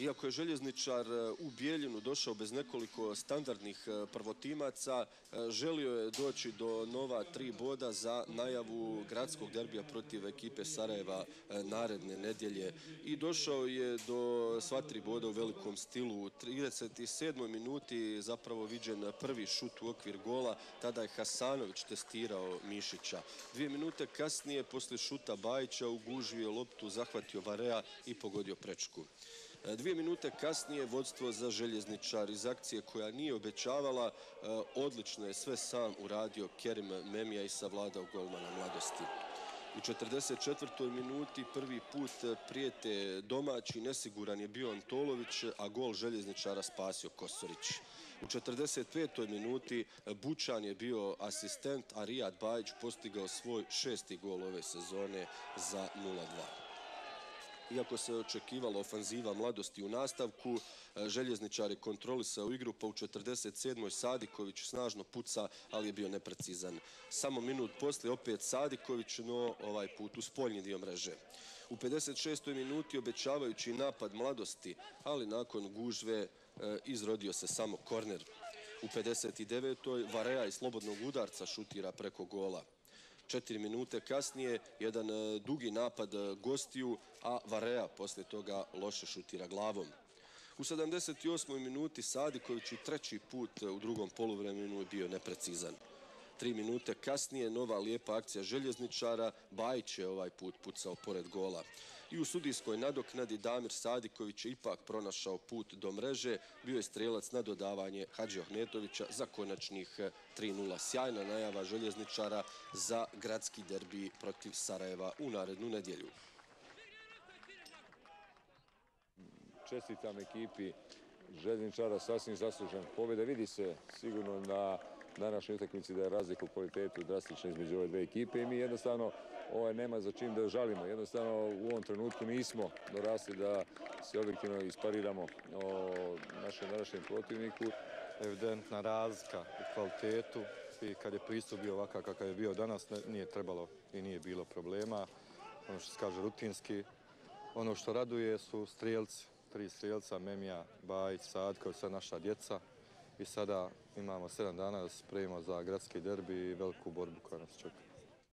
Iako je željezničar eh, u Bijeljinu došao bez nekoliko standardnih eh, prvotimaca, eh, želio je doći do nova tri boda za najavu gradskog derbija protiv ekipe Sarajeva naredne nedjelje. I došao je do sva tri boda u velikom stilu. U 37. minuti zapravo viđen prvi šut u okvir gola. Tada je Hasanović testirao Mišića. Dvije minute kasnije, posle šuta Bajića, ugužio je loptu, zahvatio Varea i pogodio prečku. E, dvije minute kasnije vodstvo za željezničar iz akcije koja nije obećavala, e, odlično je sve sam uradio Kerim Memija i savladao golmana mladosti. U 44. minuti prvi put prijete domaći, nesiguran je bio Antolović, a gol željezničara spasio Kosorić. U 45. minuti Bučan je bio asistent, a Rijad Bajić postigao svoj šesti gol ove sezone za 0-2 iako se očekivala ofanziva mladosti u nastavku, e, željezničar je kontrolisao igru, pa u 47. Sadiković snažno puca, ali je bio neprecizan. Samo minut poslije opet Sadiković, no ovaj put u spoljni dio mreže. U 56. minuti obećavajući napad mladosti, ali nakon gužve e, izrodio se samo korner. U 59. Vareja iz slobodnog udarca šutira preko gola četiri minute kasnije, jedan e, dugi napad e, gostiju, a Varea posle toga loše šutira glavom. U 78. minuti Sadiković u treći put e, u drugom poluvremenu je bio neprecizan. Tri minute kasnije nova lijepa akcija željezničara, Bajić je ovaj put pucao pored gola. I u sudijskoj nadoknadi Damir Sadiković je ipak pronašao put do mreže, bio je strelac na dodavanje Hadži Ohnetovića za konačnih eh, 3-0. Sjajna najava željezničara za gradski derbi protiv Sarajeva u narednu nedjelju. Čestitam ekipi željezničara sasvim zaslužen pobjeda. Vidi se sigurno na današnjoj utakmici da je razlika u kvalitetu drastična između ove dve ekipe i mi jednostavno ovaj, nema za čim da žalimo. Jednostavno u ovom trenutku nismo dorasli da se objektivno ispariramo o našem današnjem protivniku. Evidentna razlika u kvalitetu i kad je pristup bio ovakav kakav je bio danas, nije trebalo i nije bilo problema. Ono što se kaže rutinski, ono što raduje su strijelci, tri strijelca, Memija, Bajić, Sadko, sve naša djeca i sada imamo sedam dana da se spremimo za gradski derbi i veliku borbu koja nas čeka.